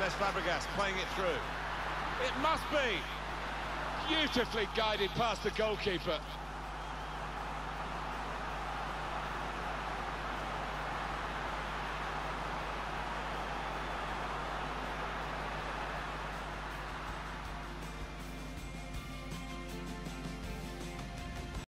Cesc Fabregas playing it through. It must be. Beautifully guided past the goalkeeper.